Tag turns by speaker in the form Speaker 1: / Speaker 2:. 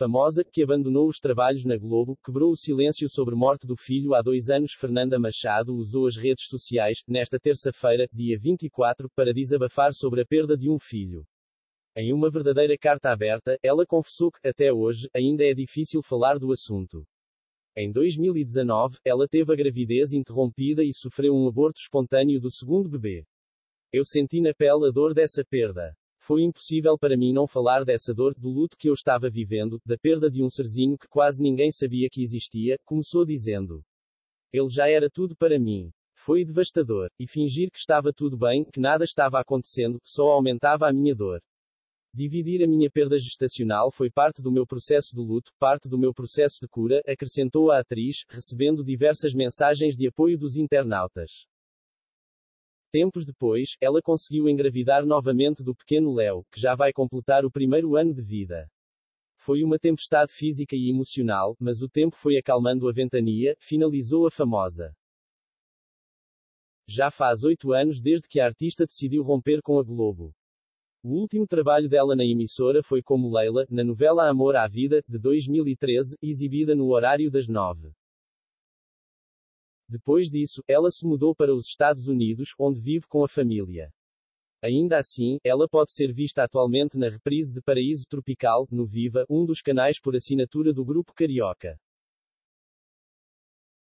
Speaker 1: famosa, que abandonou os trabalhos na Globo, quebrou o silêncio sobre morte do filho há dois anos. Fernanda Machado usou as redes sociais, nesta terça-feira, dia 24, para desabafar sobre a perda de um filho. Em uma verdadeira carta aberta, ela confessou que, até hoje, ainda é difícil falar do assunto. Em 2019, ela teve a gravidez interrompida e sofreu um aborto espontâneo do segundo bebê. Eu senti na pele a dor dessa perda. Foi impossível para mim não falar dessa dor, do luto que eu estava vivendo, da perda de um serzinho que quase ninguém sabia que existia, começou dizendo. Ele já era tudo para mim. Foi devastador, e fingir que estava tudo bem, que nada estava acontecendo, só aumentava a minha dor. Dividir a minha perda gestacional foi parte do meu processo de luto, parte do meu processo de cura, acrescentou a atriz, recebendo diversas mensagens de apoio dos internautas. Tempos depois, ela conseguiu engravidar novamente do pequeno Léo, que já vai completar o primeiro ano de vida. Foi uma tempestade física e emocional, mas o tempo foi acalmando a ventania, finalizou a famosa. Já faz oito anos desde que a artista decidiu romper com a Globo. O último trabalho dela na emissora foi como Leila, na novela Amor à Vida, de 2013, exibida no horário das nove. Depois disso, ela se mudou para os Estados Unidos, onde vive com a família. Ainda assim, ela pode ser vista atualmente na reprise de Paraíso Tropical, no Viva, um dos canais por assinatura do Grupo Carioca.